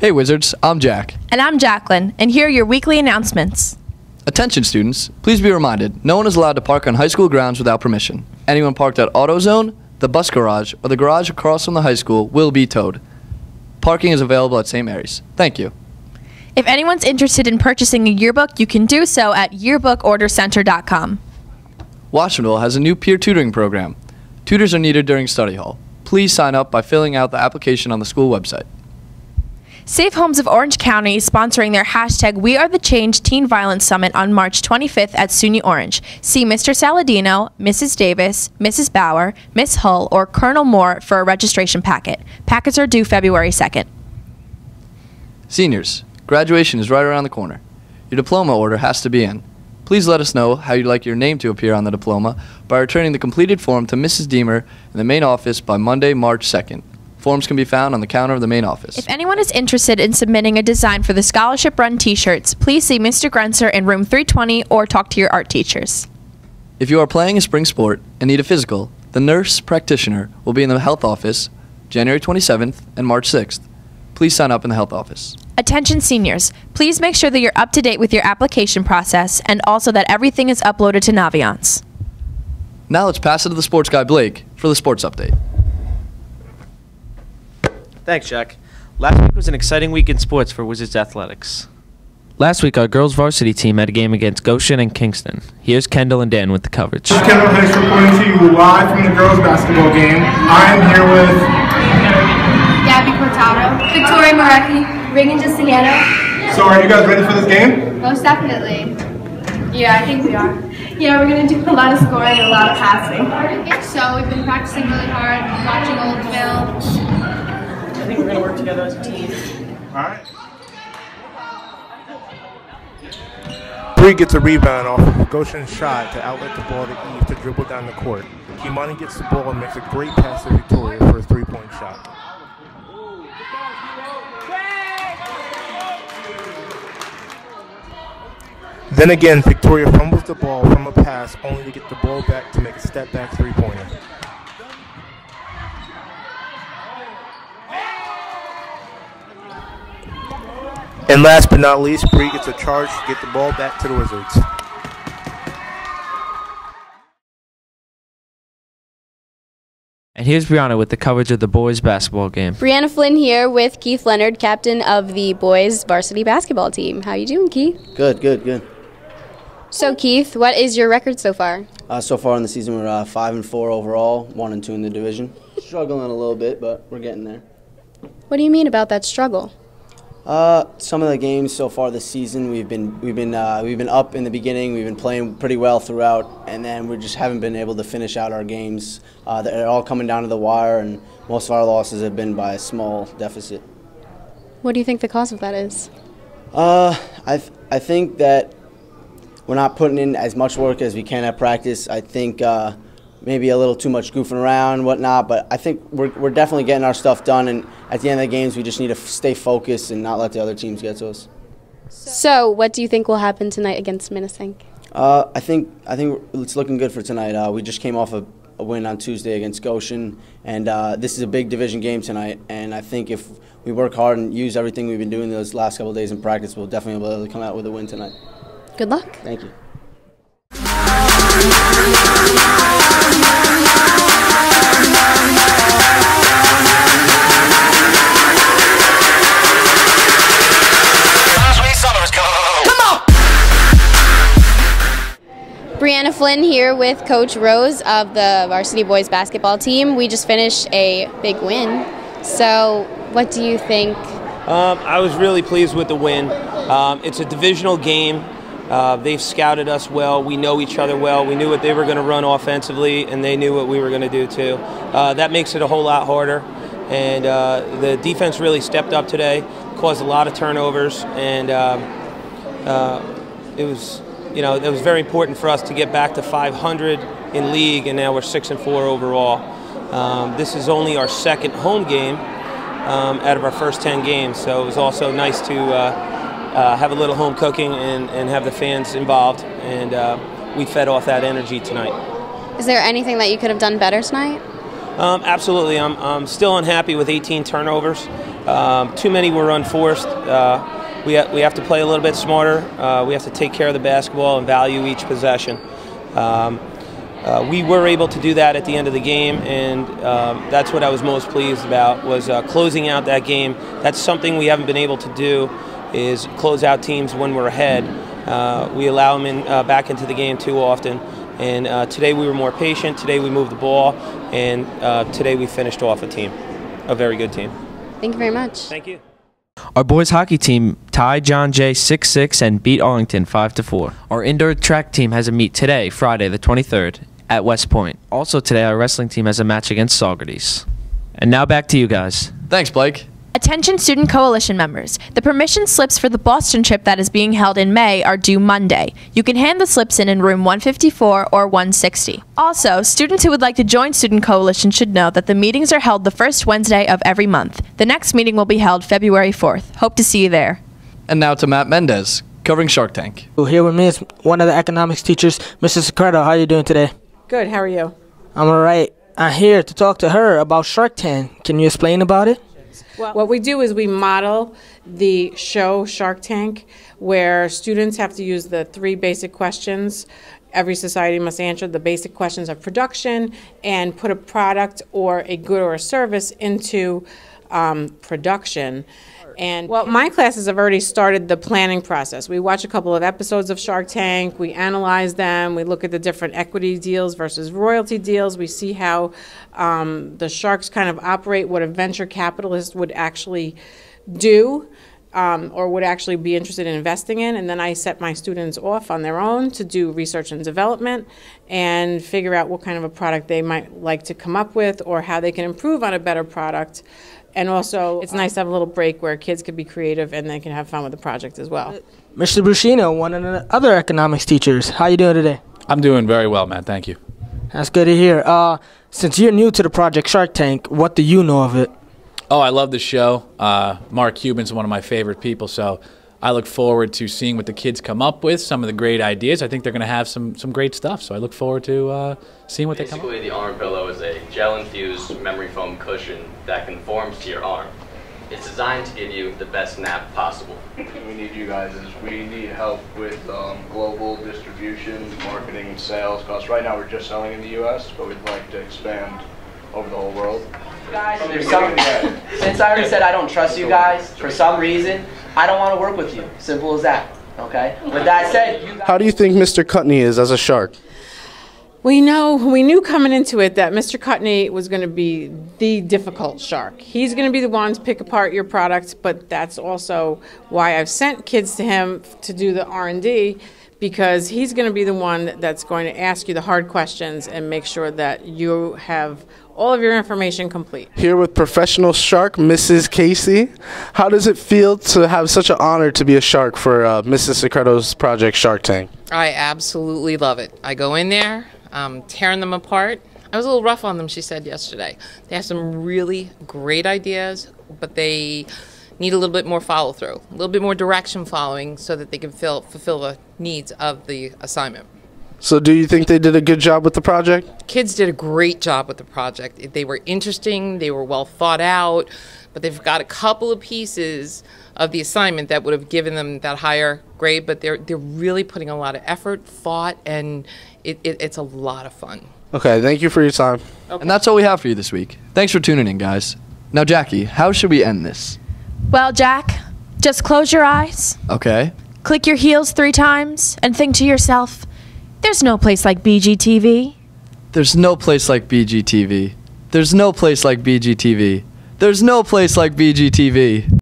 Hey, Wizards, I'm Jack. And I'm Jacqueline, and here are your weekly announcements. Attention, students. Please be reminded no one is allowed to park on high school grounds without permission. Anyone parked at AutoZone, the bus garage, or the garage across from the high school will be towed. Parking is available at St. Mary's. Thank you. If anyone's interested in purchasing a yearbook, you can do so at yearbookordercenter.com. Washingtonville has a new peer tutoring program. Tutors are needed during study hall. Please sign up by filling out the application on the school website. Safe Homes of Orange County is sponsoring their hashtag We Are the Change Teen Violence Summit on March 25th at SUNY Orange. See Mr. Saladino, Mrs. Davis, Mrs. Bauer, Miss Hull, or Colonel Moore for a registration packet. Packets are due February 2nd. Seniors, graduation is right around the corner. Your diploma order has to be in. Please let us know how you'd like your name to appear on the diploma by returning the completed form to Mrs. Deemer in the main office by Monday, March 2nd. Forms can be found on the counter of the main office. If anyone is interested in submitting a design for the scholarship run t shirts, please see Mr. Grenzer in room 320 or talk to your art teachers. If you are playing a spring sport and need a physical, the nurse practitioner will be in the health office January 27th and March 6th. Please sign up in the health office. Attention seniors, please make sure that you're up to date with your application process and also that everything is uploaded to Naviance. Now let's pass it to the sports guy Blake for the sports update. Thanks, Jack. Last week was an exciting week in sports for Wizards Athletics. Last week, our girls varsity team had a game against Goshen and Kingston. Here's Kendall and Dan with the coverage. This is Kendall Hicks reporting to you live from the girls' basketball game. I am here with Gabby Cortado, Victoria Marecki, Reagan Giustiano. So, are you guys ready for this game? Most definitely. Yeah, I think we are. Yeah, we're gonna do a lot of scoring and a lot of passing. So we've been practicing really hard, watching old film. I think we're gonna work together as a team. All right. Bree gets a rebound off of a Goshen shot to outlet the ball to Eve to dribble down the court. Kimani gets the ball and makes a great pass to Victoria for a three-point shot. Then again, Victoria fumbles the ball from a pass only to get the ball back to make a step back three-pointer. And last but not least, Bree gets a charge to get the ball back to the Wizards. And here's Brianna with the coverage of the boys basketball game. Brianna Flynn here with Keith Leonard, captain of the boys varsity basketball team. How you doing, Keith? Good, good, good. So, Keith, what is your record so far? Uh, so far in the season, we're uh, five and four overall, one and two in the division. Struggling a little bit, but we're getting there. What do you mean about that struggle? Uh, some of the games so far this season, we've been we've been uh, we've been up in the beginning. We've been playing pretty well throughout, and then we just haven't been able to finish out our games. Uh, they're all coming down to the wire, and most of our losses have been by a small deficit. What do you think the cause of that is? Uh, I th- I think that we're not putting in as much work as we can at practice. I think uh, maybe a little too much goofing around and whatnot, but I think we're, we're definitely getting our stuff done. And at the end of the games, we just need to stay focused and not let the other teams get to us. So, what do you think will happen tonight against Minisink? Uh, I think I think it's looking good for tonight. Uh, we just came off a, a win on Tuesday against Goshen, and uh, this is a big division game tonight. And I think if we work hard and use everything we've been doing those last couple days in practice, we'll definitely be able to come out with a win tonight. Good luck. Thank you. Flynn here with Coach Rose of the varsity boys basketball team. We just finished a big win. So, what do you think? Um, I was really pleased with the win. Um, it's a divisional game. Uh, they've scouted us well. We know each other well. We knew what they were going to run offensively, and they knew what we were going to do too. Uh, that makes it a whole lot harder. And uh, the defense really stepped up today, caused a lot of turnovers, and um, uh, it was, you know, it was very important for us to get back to 500 in league, and now we're six and four overall. Um, this is only our second home game um, out of our first 10 games, so it was also nice to uh, uh, have a little home cooking and, and have the fans involved, and uh, we fed off that energy tonight. Is there anything that you could have done better tonight? Um, absolutely. I'm, I'm still unhappy with 18 turnovers. Um, too many were unforced. Uh, we, ha- we have to play a little bit smarter. Uh, we have to take care of the basketball and value each possession. Um, uh, we were able to do that at the end of the game, and um, that's what I was most pleased about was uh, closing out that game. That's something we haven't been able to do, is close out teams when we're ahead. Uh, we allow them in, uh, back into the game too often, and uh, today we were more patient. Today we moved the ball, and uh, today we finished off a team, a very good team. Thank you very much. Thank you. Our boys hockey team tied John Jay 6-6 and beat Arlington 5-4. Our indoor track team has a meet today, Friday the 23rd, at West Point. Also today, our wrestling team has a match against Saugerties. And now back to you guys. Thanks, Blake. Attention Student Coalition members. The permission slips for the Boston trip that is being held in May are due Monday. You can hand the slips in in room 154 or 160. Also, students who would like to join Student Coalition should know that the meetings are held the first Wednesday of every month. The next meeting will be held February 4th. Hope to see you there. And now to Matt Mendez, covering Shark Tank. Well, Here with me is one of the economics teachers, Mrs. Secreto. How are you doing today? Good. How are you? I'm all right. I'm here to talk to her about Shark Tank. Can you explain about it? What we do is we model the show Shark Tank, where students have to use the three basic questions. Every society must answer the basic questions of production and put a product or a good or a service into um, production. And well, my classes have already started the planning process. We watch a couple of episodes of Shark Tank, we analyze them, we look at the different equity deals versus royalty deals, we see how um, the sharks kind of operate, what a venture capitalist would actually do. Um, or would actually be interested in investing in, and then I set my students off on their own to do research and development and figure out what kind of a product they might like to come up with or how they can improve on a better product. And also, it's nice to have a little break where kids can be creative and they can have fun with the project as well. Mr. Brusino, one of the other economics teachers. How are you doing today? I'm doing very well, man. Thank you. That's good to hear. Uh, since you're new to the project Shark Tank, what do you know of it? Oh, I love the show. Uh, Mark Cuban's one of my favorite people, so I look forward to seeing what the kids come up with, some of the great ideas. I think they're going to have some, some great stuff, so I look forward to uh, seeing what they come up with. Basically, the arm pillow is a gel-infused memory foam cushion that conforms to your arm. It's designed to give you the best nap possible. we need you guys is we need help with um, global distribution, marketing, and sales. Because right now we're just selling in the U.S., but we'd like to expand over the whole world. Guys, for some, since I already said I don't trust you guys, for some reason, I don't want to work with you. Simple as that. Okay. With that said, you How do you think Mr. Cutney is as a shark? We know, we knew coming into it that Mr. Cutney was going to be the difficult shark. He's going to be the one to pick apart your product, but that's also why I've sent kids to him to do the R&D because he's going to be the one that's going to ask you the hard questions and make sure that you have all of your information complete. Here with professional shark, Mrs. Casey. How does it feel to have such an honor to be a shark for uh, Mrs. Secreto's project Shark Tank? I absolutely love it. I go in there, um, tearing them apart. I was a little rough on them, she said yesterday. They have some really great ideas, but they need a little bit more follow through, a little bit more direction following so that they can fill, fulfill the needs of the assignment. So, do you think they did a good job with the project? Kids did a great job with the project. They were interesting, they were well thought out, but they've got a couple of pieces of the assignment that would have given them that higher grade, but they're, they're really putting a lot of effort, thought, and it, it, it's a lot of fun. Okay, thank you for your time. And that's all we have for you this week. Thanks for tuning in, guys. Now, Jackie, how should we end this? Well, Jack, just close your eyes, Okay. click your heels three times, and think to yourself, there's no place like BGTV. There's no place like BGTV. There's no place like BGTV. There's no place like BGTV.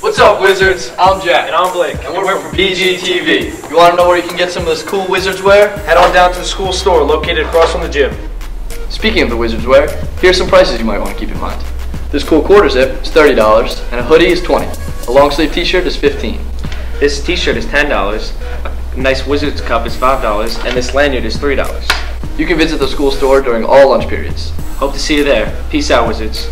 What's up, Wizards? I'm Jack. And I'm Blake. And we're from BGTV. You want to know where you can get some of this cool Wizards wear? Head on down to the school store located across from the gym. Speaking of the Wizards wear, here's some prices you might want to keep in mind. This cool quarter zip is $30, and a hoodie is 20. A long sleeve t-shirt is 15. This t-shirt is $10, a nice Wizards cup is $5, and this lanyard is $3. You can visit the school store during all lunch periods. Hope to see you there. Peace out, Wizards.